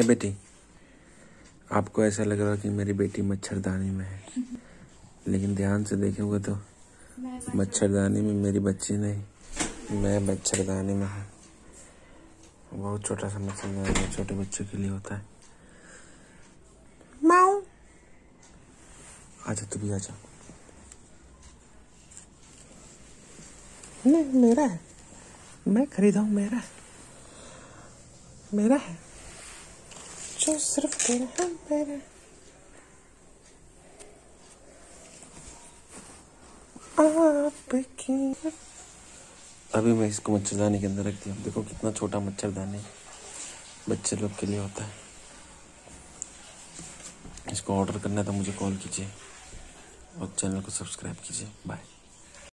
ए बेटी आपको ऐसा लग रहा कि मेरी बेटी मच्छरदानी में है। लेकिन ध्यान से देखेंगे तो मच्छरदानी में मेरी बच्ची नहीं मैं मच्छरदानी में हूँ। बहुत छोटा सा मच्छरदानी छोटे बच्चों के लिए होता है। माओ। आजा तू भी आजा। नहीं मेरा है। मैं खरीदा हूँ मेरा है। मेरा है। जो सिर्फ़ तेरा है मेरा आपकी अभी मैं इसको मच्छरदानी के अंदर रख दिया। देखो कितना छोटा मच्छरदानी बच्चे लोग के लिए होता है। इसको ऑर्डर करना है तो मुझे कॉल कीजिए और चैनल को सब्सक्राइब कीजिए। बाय